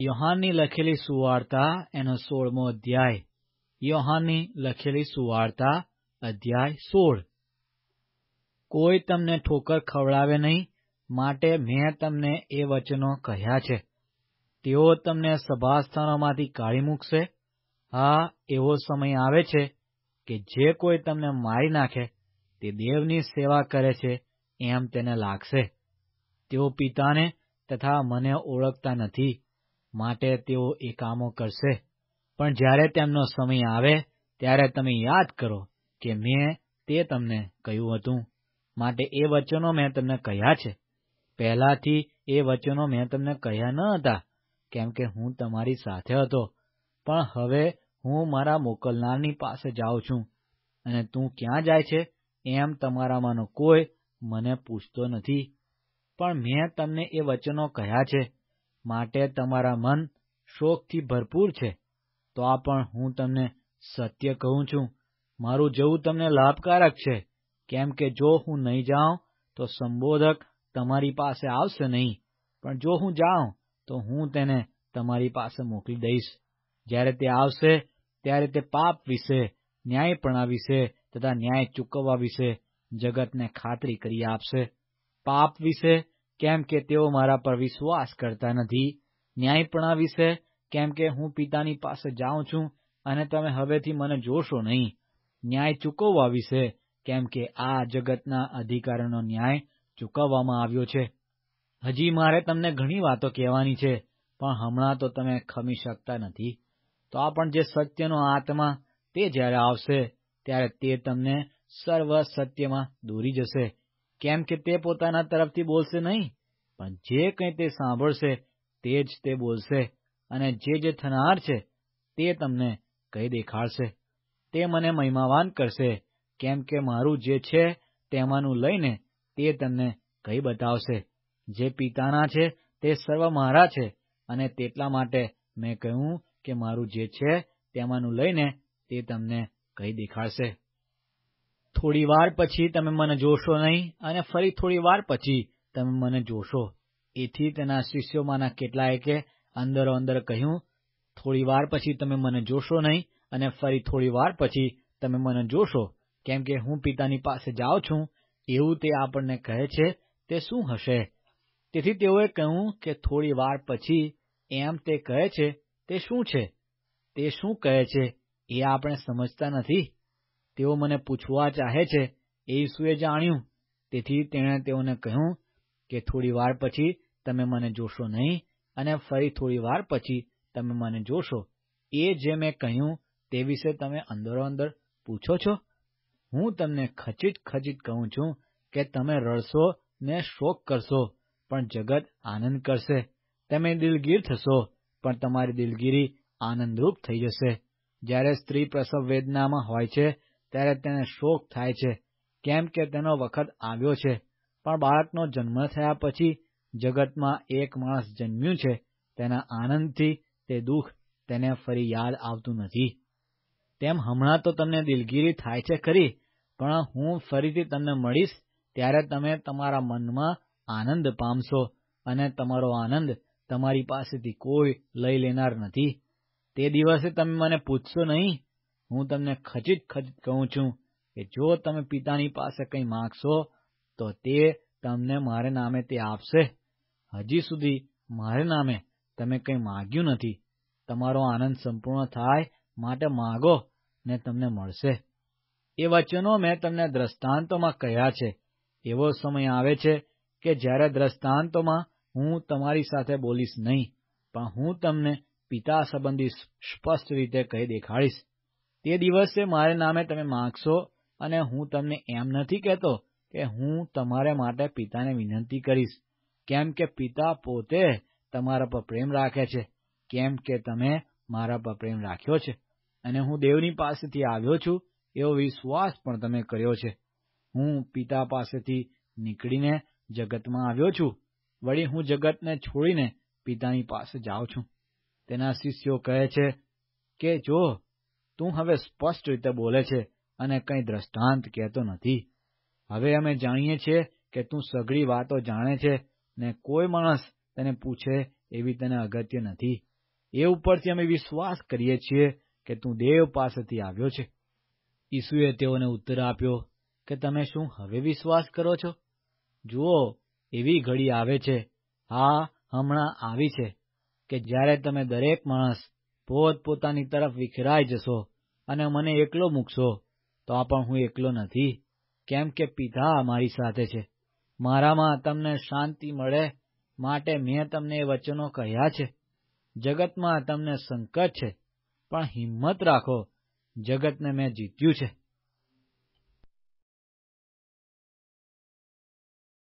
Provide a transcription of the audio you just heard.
યોહાનની લખેલી સુવાર્તા એનો સોળમો અધ્યાય. યોહાનની લખેલી સુવાર્તા અધ્યાય સોળ. કોઈ તમને ઠોકર ખવડાવે નહીં, માટે મેં તમને એ વચનો કહ્યા છે. તેઓ તમને સભાસ્થાનોમાંથી કાઢી મૂકશે. હા, એવો સમય આવે છે કે જે કોઈ તમને મારી નાખે, તે દેવની સેવા કરે છે એમ તેને લાગશે. તેઓ પિતાને તથા મને ઓળખતા નથી. માટે તેઓ એ કામો કરશે. પણ જ્યારે તેમનો સમય આવે, ત્યારે તમે યાદ કરો કે મેં તે તમને કહ્યું હતું. માટે એ વચનો મેં તમને કહ્યા છે. પહેલાથી એ વચનો મેં તમને કહ્યા ન હતા, કેમ કે હું તમારી સાથે હતો. પણ હવે હું મારા મોકલનારની પાસે જાઉં છું અને તું ક્યાં જાય છે એમ તમારામાંનો કોઈ મને પૂછતો નથી. પણ મેં તમને એ વચનો કહ્યા છે. માટે તમારા મન શોકથી ભરપૂર છે, તો આ પણ હું તમને સત્ય કહું છું. મારું જવું તમને લાભકારક છે. કેમ કે જો હું નહીં જાઉં, તો સંબોધક તમારી પાસે આવશે નહીં. પણ જો હું જાઉં, તો હું તેને તમારી પાસે મોકલી દઈશ. જ્યારે તે આવશે, ત્યારે તે પાપ વિશે ન્યાયપણા વિશે તથા ન્યાય ચૂકવવા વિશે જગતને ખાતરી કરી આપશે. પાપ વિશે કેમ કે તેઓ મારા પર વિશ્વાસ કરતા નથી. ન્યાયપણા વિશે કેમ કે હું પિતાની પાસે જાઉં છું અને તમે હવેથી મને જોશો નહીં. ન્યાય ચૂકવવા વિશે કેમ કે આ જગતના અધિકારનો ન્યાય ચૂકવવામાં આવ્યો છે. હજી મારે તમને ઘણી વાતો કહેવાની છે, પણ હમણાં તો તમે ખમી શકતા નથી. તો આ પણ જે સત્યનો આત્મા તે જ્યારે આવશે, ત્યારે તે તમને સર્વ સત્યમાં દોરી જશે. કેમ કે તે પોતાના તરફથી બોલશે નહીં, પણ જે કંઈ તે સાંભળશે, તે જ તે બોલશે અને જે જે થનાર છે, તે તમને કહી દેખાડશે. તે મને મહિમાવાન કરશે, કેમ કે મારું જે છે, તેમાંનું લઈને તે તમને કહી બતાવશે. જે પિતાના છે, તે સર્વ મારા છે અને તેટલા માટે મેં કહ્યું કે મારું જે છે, તેમાંનું લઈને તે તમને કહી દેખાડશે. થોડી વાર પછી તમે મને જોશો નહીં અને ફરી થોડી વાર પછી તમે મને જોશો. એથી તેના શિષ્યોમાંના કેટલાયકે અંદરો અંદર કહ્યું થોડી વાર પછી તમે મને જોશો નહીં અને ફરી થોડી વાર પછી તમે મને જોશો. કેમ કે હું પિતાની પાસે જાઉં છું, એવું તે આપણને કહે છે, તે શું હશે? તેથી તેઓએ કહ્યું કે થોડી વાર પછી એમ તે કહે છે, તે શું છે? તે શું કહે છે? એ આપણે સમજતા નથી. તેઓ મને પૂછવા ચાહે છે, એ ઈસુએ જાણ્યું. તેથી તેણે તેઓને કહ્યું કે થોડી વાર પછી તમે મને જોશો નહીં અને ફરી થોડી વાર પછી તમે મને જોશો. એ જે મેં કહ્યું તે વિશે તમે અંદરો અંદર પૂછો છો? હું તમને ખચિત ખચીત કહું છું કે તમે રડશો ને શોક કરશો, પણ જગત આનંદ કરશે. તમે દિલગીર થશો, પણ તમારી દિલગીરી આનંદરૂપ થઈ જશે. જ્યારે સ્ત્રી પ્રસવ વેદનામાં હોય છે ત્યારે તેને શોક થાય છે, કેમ કે તેનો વખત આવ્યો છે. પણ બાળકનો જન્મ થયા પછી જગતમાં એક માણસ જન્મ્યું છે, તેના આનંદથી તે દુઃખ તેને ફરી યાદ આવતું નથી. તેમ હમણાં તો તમને દિલગીરી થાય છે ખરી, પણ હું ફરીથી તમને મળીશ ત્યારે તમે તમારા મનમાં આનંદ પામશો અને તમારો આનંદ તમારી પાસેથી કોઈ લઈ લેનાર નથી. તે દિવસે તમે મને પૂછશો નહીં હું તમને ખચીત ખચીત કહું છું કે જો તમે પિતાની પાસે કંઈ માગશો, તો તે તમને મારે નામે તે આપશે. હજી સુધી મારે નામે તમે કંઈ માગ્યું નથી. તમારો આનંદ સંપૂર્ણ થાય માટે માગો ને તમને મળશે. એ વચનો મેં તમને દ્રષ્ટાંતોમાં કહ્યા છે. એવો સમય આવે છે કે જ્યારે દ્રષ્ટાંતોમાં હું તમારી સાથે બોલીશ નહીં, પણ હું તમને પિતા સંબંધી સ્પષ્ટ રીતે કહી દેખાડીશ. તે દિવસે મારે નામે તમે માગશો અને હું તમને એમ નથી કહેતો કે હું તમારે માટે પિતાને વિનંતી કરીશ. કેમ કે પિતા પોતે તમારા પર પ્રેમ રાખે છે. કેમ કે તમે મારા પર પ્રેમ રાખ્યો છે. અને હું દેવની પાસેથી આવ્યો છું, એવો વિશ્વાસ પણ તમે કર્યો છે. હું પિતા પાસેથી નીકળીને જગતમાં આવ્યો છું. વળી હું જગતને છોડીને પિતાની પાસે જાઉં છું. તેના શિષ્યો કહે છે કે જો તું હવે સ્પષ્ટ રીતે બોલે છે અને કંઈ દ્રષ્ટાંત કહેતો નથી. હવે અમે જાણીએ છીએ કે તું સઘળી વાતો જાણે છે ને કોઈ માણસ તને પૂછે એવી તને અગત્ય નથી. એ ઉપરથી અમે વિશ્વાસ કરીએ છીએ કે તું દેવ પાસેથી આવ્યો છે. ઈસુએ તેઓને ઉત્તર આપ્યો કે તમે શું હવે વિશ્વાસ કરો છો? જુઓ, એવી ઘડી આવે છે. હા, હમણાં આવી છે કે જ્યારે તમે દરેક માણસ પોત પોતાની તરફ વિખરાઈ જશો અને મને એકલો મૂકશો, તો પણ હું એકલો નથી. કેમ કે પિતા મારી સાથે છે. મારામાં તમને શાંતિ મળે માટે મેં તમને એ વચનો કહ્યા છે. જગતમાં તમને સંકટ છે, પણ હિંમત રાખો. જગતને મેં જીત્યું છે.